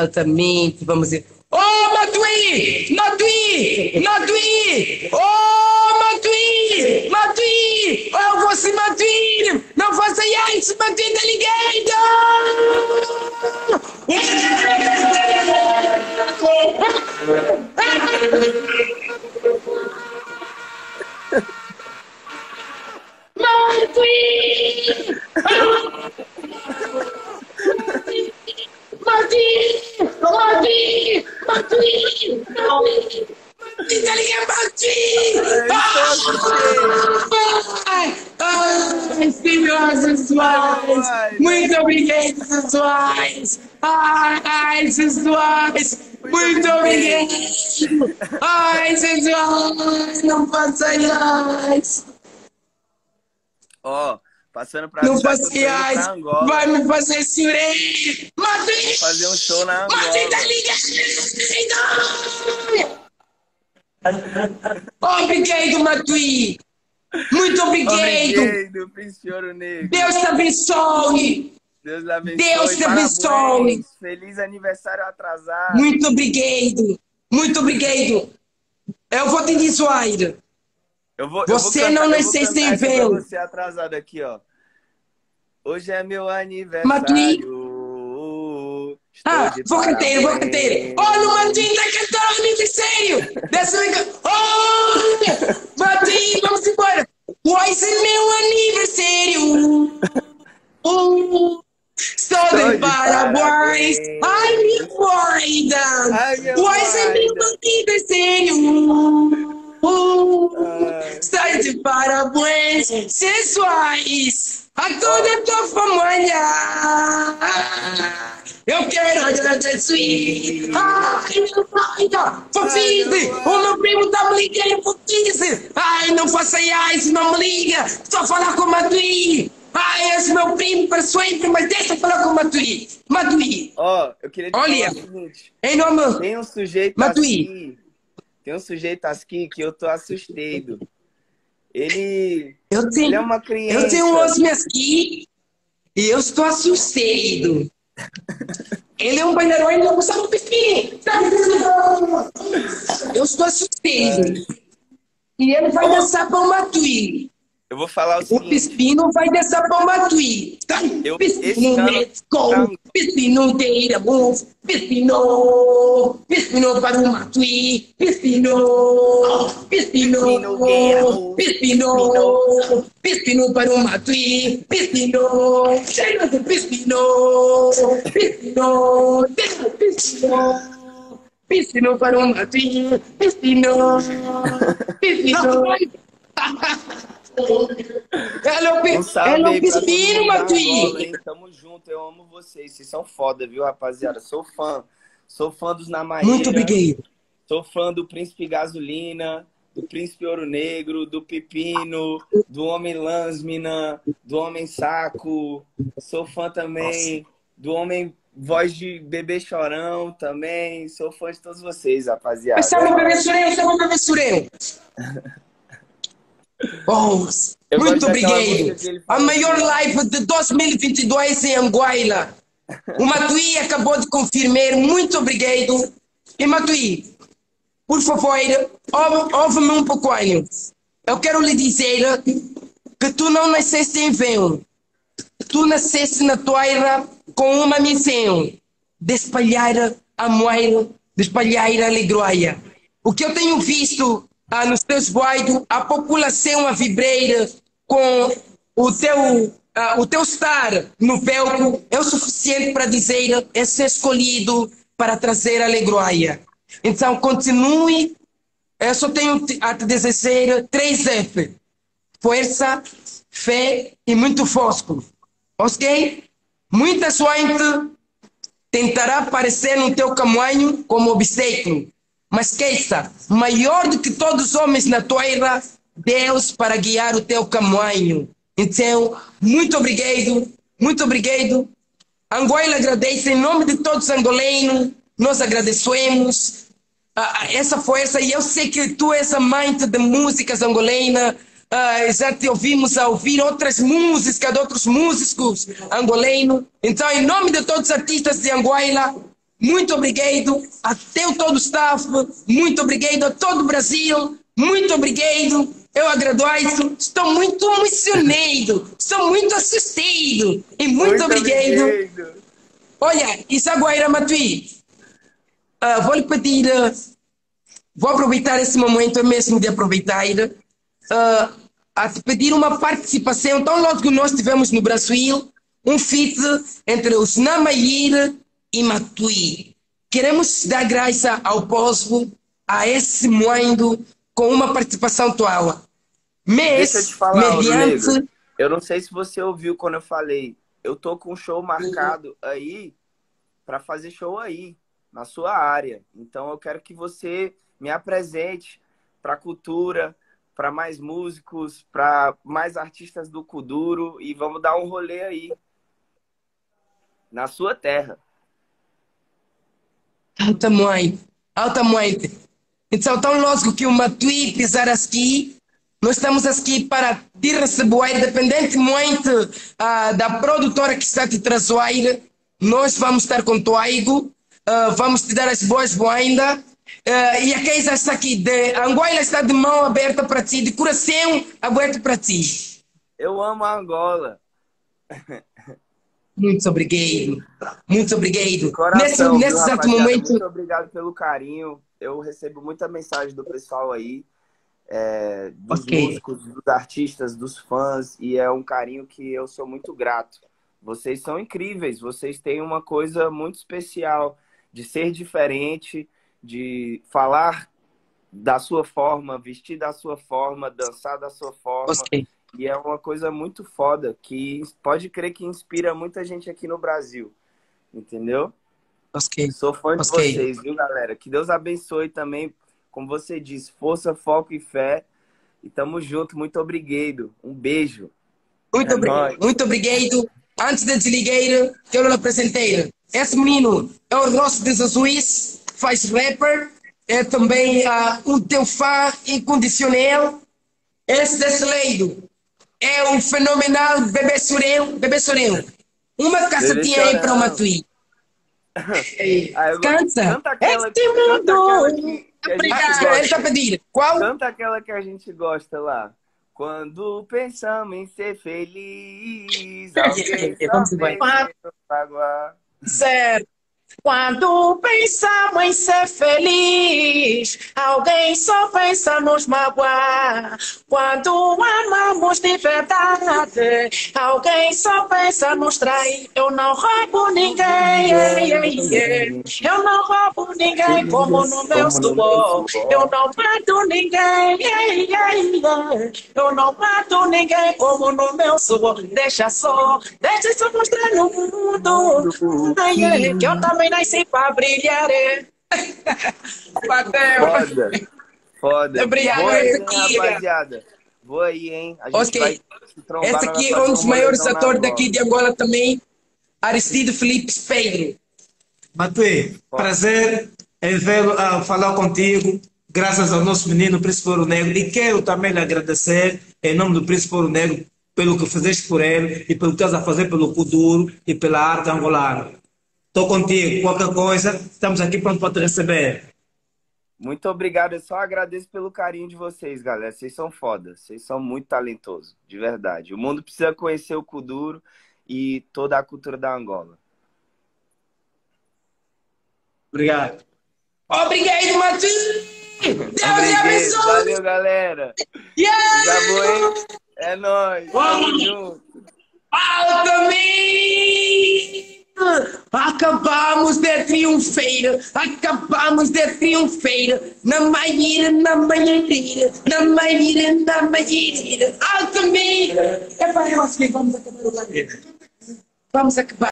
Exatamente, vamos dizer. Oh, Matui! Matui! Matui! Oh, Matui! Matui! Oh, você Matui! Não faça isso, Matui, tá ligado? sensuais! Muito obrigado, sensuais! Ai, ai, sensuais! Muito obrigado! Ai, sensuais! Não faça isso! Ó, oh, passando pra Não faça isso! Vai me fazer! Martin! Vou fazer um show na Angola. Martin, tá ligado? Obrigado, Matui! Muito obrigado! Obrigado, Negro. Deus te abençoe! Deus te abençoe. Deus te abençoe. Feliz aniversário atrasado. Muito obrigado! Muito obrigado! Eu vou te dizer, Eu vou, Você não eu vou cantar pra véu. Você atrasado aqui, ó. Hoje é meu aniversário. Ah, vou cantar, vou cantar! Olha o Martim tá cantando aniversário! Dessa vez. Olha! Martim, vamos embora! Hoje é meu aniversário! Oh, Estou de parabéns! Ai, minha minha Hoje é meu aniversário! Oh, Ai. Estou de parabéns! Sensuais! A toda a tua família! Eu quero meu pai! Fofice! O meu primo tá me ligando, Fofice! Ai, não faça isso, não me liga! Só falar com o Matui! Ai, esse meu primo sempre, mas deixa eu falar com o Matui! Matui! Ó, eu queria te Olha. falar o seguinte. Em nome... Tem um sujeito Matui. aqui. Tem um sujeito aqui que eu tô assustado. Ele, Eu ele tenho... é uma criança. Eu tenho um osmo aqui e eu estou assustado. Ele é um e não gostava do pepino. Eu estou assustado. E ele vai dançar para o Matui. Eu vou falar o O seguinte. Pespino vai dançar para o Matui. Eu- esse Pespino, ano- Bispino Deirabuf, Bispino, Bispino Parumatui, Bispino, Bispino, Bispino, Bispino Parumatui, Bispino, llenos de Bispino, Bispino, llenos de Bispino. Piscino para un matín, piscino, piscino. Ela é o pe- salve ela aí o pra todo Pespino, mundo da Angola, Matui. hein? Tamo junto, eu amo vocês. Vocês são foda, viu, rapaziada? Sou fã. Sou fã dos Namaíra. Muito obrigado. Sou fã do Príncipe Gasolina, do Príncipe Ouro Negro, do Pepino, do Homem Lansmina, do Homem Saco. Sou fã também do Homem Voz de Bebê Chorão também. Sou fã de todos vocês, rapaziada. Esse é o bebê esse é o bebê. Oh, Eu muito obrigado. A maior assim. live de 2022 em Anguila. O Matui acabou de confirmar. Muito obrigado. E Matui, por favor, ouve- ouve-me um pouquinho. Eu quero lhe dizer que tu não nasceste em vão. Tu nasceste na terra com uma missão de espalhar amor, de espalhar a alegria. O que eu tenho visto ah, nos teus bairros, a população a vibrar com o teu, ah, o teu estar no palco é o suficiente para dizer é ser escolhido para trazer alegria. Então, continue. Eu só tenho a te dizer três F. Força, fé e muito fosco. Ok? Muita gente tentará aparecer no teu caminho como obstáculo. Mas esqueça, maior do que todos os homens na terra, Deus para guiar o teu caminho. Então, muito obrigado, muito obrigado. Angola agradece em nome de todos os angolanos. Nós agradecemos ah, essa força e eu sei que tu és amante de músicas angolanas. Ah, já te ouvimos a ouvir outras músicas de outros músicos angolanos. Então, em nome de todos os artistas de Angola, muito obrigado a teu todo o staff, muito obrigado a todo o Brasil, muito obrigado. Eu agradeço, estou muito emocionado, estou muito assustado e muito, muito obrigado. obrigado. Olha, Isaguaira Matui, uh, vou lhe pedir, uh, vou aproveitar esse momento é mesmo de aproveitar, uh, a te pedir uma participação, tão logo que nós tivemos no Brasil, um feat entre os Namair e Matui. Queremos dar graça ao povo, a esse mundo, com uma participação tua. Mas, Deixa eu te falar, mediante... eu não sei se você ouviu quando eu falei, eu tô com um show marcado aí para fazer show aí, na sua área. Então eu quero que você me apresente para a cultura, para mais músicos, para mais artistas do Kuduro e vamos dar um rolê aí na sua terra. Altamente, altamente. Então, tão lógico que o Matui pisar aqui, nós estamos aqui para te receber, independentemente uh, da produtora que está te trazendo, nós vamos estar com o uh, vamos te dar as boas-vindas. Uh, e a Keisa está aqui, de Angola está de mão aberta para ti, de coração aberto para ti. Eu amo Angola. Muito obrigado. Muito obrigado. Coração, nesse, nesse exato momento. Muito obrigado pelo carinho. Eu recebo muita mensagem do pessoal aí, é, dos okay. músicos, dos artistas, dos fãs, e é um carinho que eu sou muito grato. Vocês são incríveis, vocês têm uma coisa muito especial de ser diferente, de falar da sua forma, vestir da sua forma, dançar da sua forma. Okay. E é uma coisa muito foda que pode crer que inspira muita gente aqui no Brasil. Entendeu? Okay. Sou fã de okay. vocês, viu, galera? Que Deus abençoe também, como você disse, força, foco e fé. E tamo junto. Muito obrigado. Um beijo. Muito, é obrigado. muito obrigado. Antes de desligar, eu lhe apresentei. Esse menino é o Rosso de Jesus, faz rapper, é também uh, um teu fã incondicional. Esse desse leido é um fenomenal bebê sureu, bebê sureu. Uma cacetinha aí para uma ah, canta. Canta aquela, este mundo. Obrigada, ele está a pedir. Qual? Canta aquela que a gente gosta lá. Quando pensamos em ser feliz, alguém Vamos embora. Certo. Quando pensamos em ser feliz, alguém só pensa nos magoar. Quando amamos de verdade, alguém só pensa nos trair. Eu não roubo ninguém, eu não roubo ninguém como no meu suor. Eu não mato ninguém, eu não mato ninguém como no meu suor. Deixa só, deixa só mostrar no mundo que eu também também nasci para brilhar. Foda. Foda. Obrigado, Boa aí, rapaziada. Vou aí, hein? A gente okay. vai se Esse aqui é um dos maiores atores daqui de Angola também, Aristido Felipe Espelho. Matue, prazer em ver, uh, falar contigo, graças ao nosso menino Príncipe Ouro Negro. E quero também lhe agradecer, em nome do Príncipe Ouro Negro, pelo que fizeste por ele e pelo que estás a fazer pelo Kuduro e pela arte angolana. Estou contigo. Qualquer coisa, estamos aqui pronto para te receber. Muito obrigado. Eu só agradeço pelo carinho de vocês, galera. Vocês são foda. Vocês são muito talentosos, de verdade. O mundo precisa conhecer o Kuduro e toda a cultura da Angola. Obrigado. Obrigado, Matheus! Deus abençoe! Valeu, galera! Yeah! É nóis! Vamos junto! Acabamos de triunfeira, acabamos de triunfeira, na maneira, na maneira, na maneira, na maneira, Altamira! É para nós que vamos acabar o Vamos acabar.